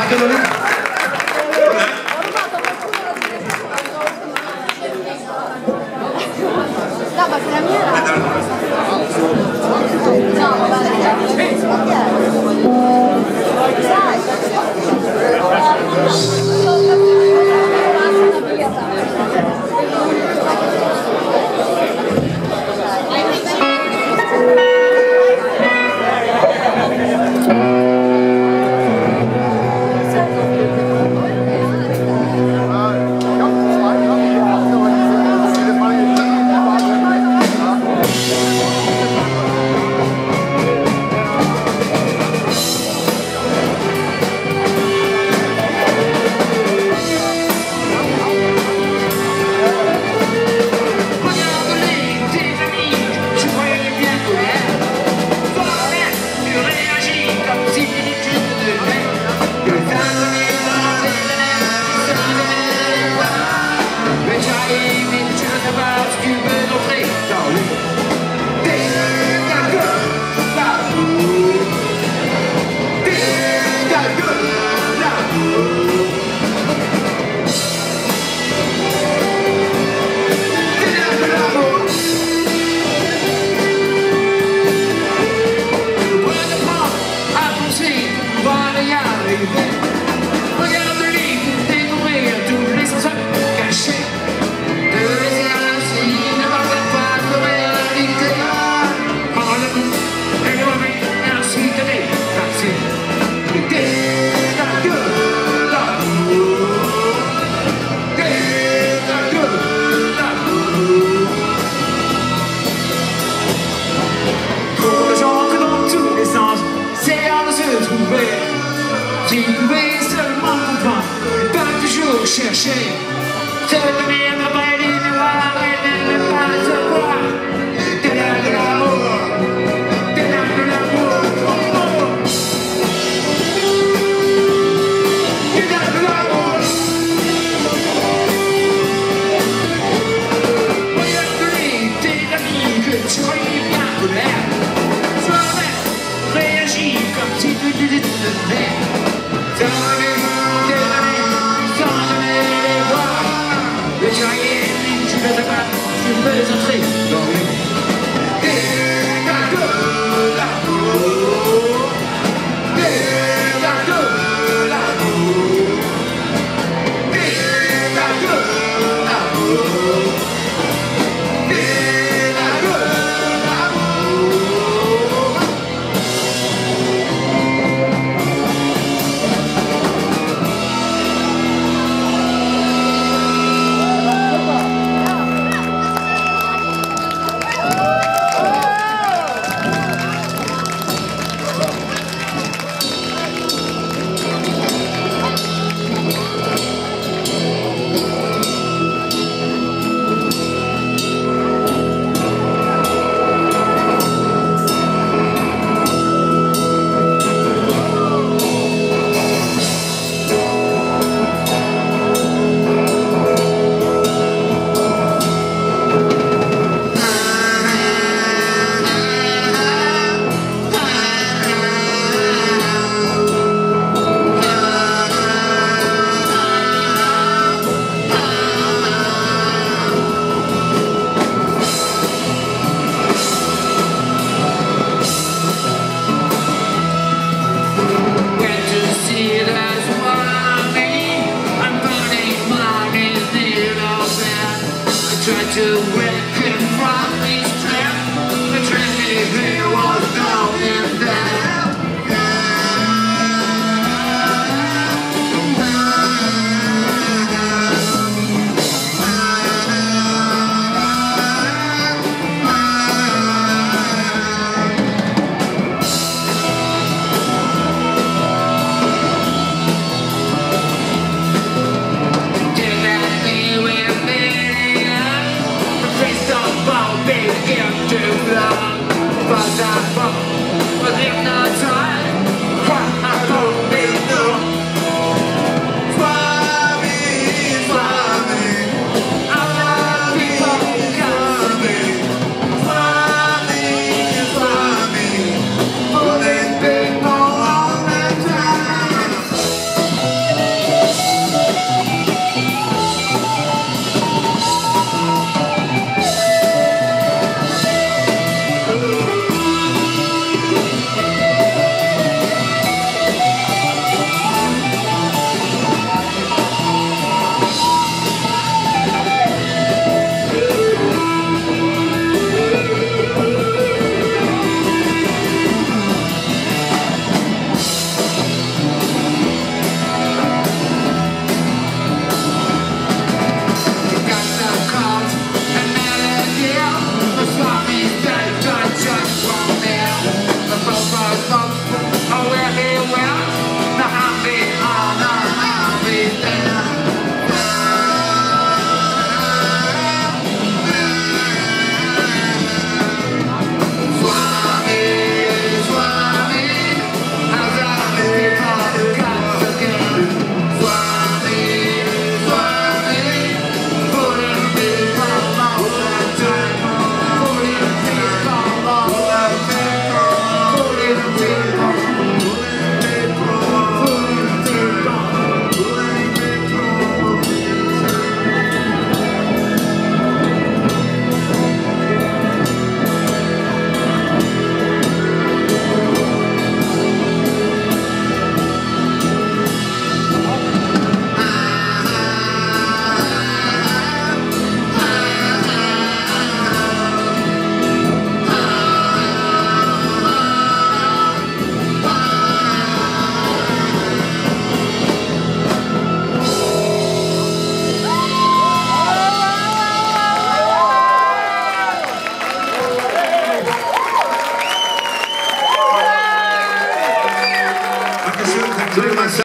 Hakkeli. No, ma se la mia era... No, vale, la mia era... Dai! Ladies and to